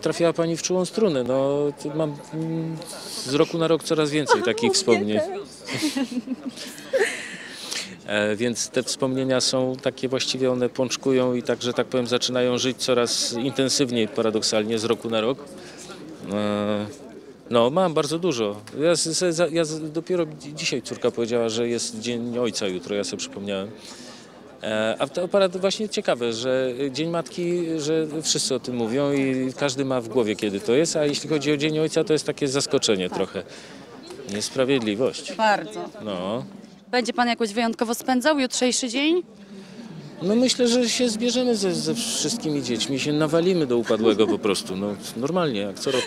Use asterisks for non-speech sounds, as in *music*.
trafiła Pani w czułą strunę. No, mam z roku na rok coraz więcej takich wspomnień. *laughs* E, Więc te wspomnienia są takie właściwie one pączkują i tak, że tak powiem, zaczynają żyć coraz intensywniej paradoksalnie z roku na rok. E, No, mam bardzo dużo. Ja, ja dopiero dzi- dzisiaj córka powiedziała, że jest Dzień Ojca jutro, ja sobie przypomniałem. E, A to aparat właśnie ciekawe, że Dzień Matki, że wszyscy o tym mówią i każdy ma w głowie kiedy to jest, a jeśli chodzi o Dzień Ojca, to jest takie zaskoczenie trochę. Niesprawiedliwość. Bardzo. No. Będzie pan jakoś wyjątkowo spędzał jutrzejszy dzień? No myślę, że się zbierzemy ze, ze wszystkimi dziećmi, się nawalimy do upadłego po prostu, no normalnie, jak co roku.